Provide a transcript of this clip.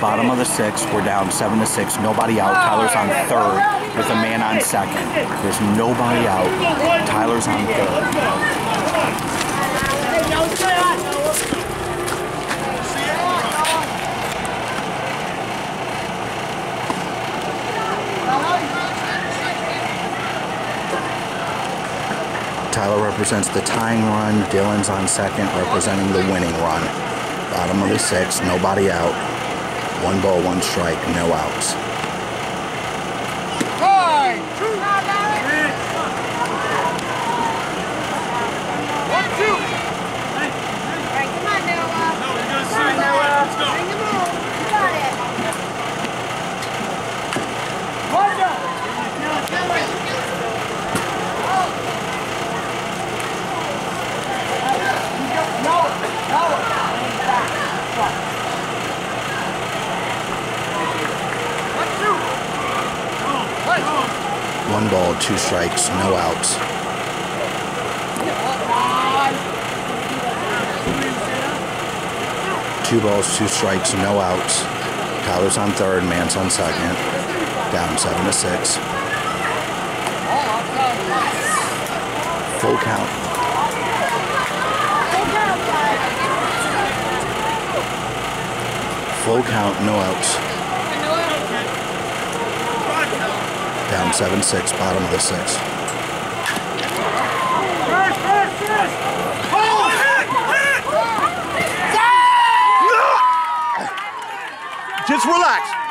Bottom of the sixth, we're down seven to six. Nobody out. Tyler's on third with a man on second. There's nobody out. Tyler's on third. Tyler represents the tying run. Dylan's on second, representing the winning run. Bottom of the sixth, nobody out. One ball, one strike, no outs. One ball, two strikes, no outs. Two balls, two strikes, no outs. Tyler's on third, Mance on second. Down seven to six. Full count. Full count, no outs. Down 7 6, bottom of the sixth. Just relax.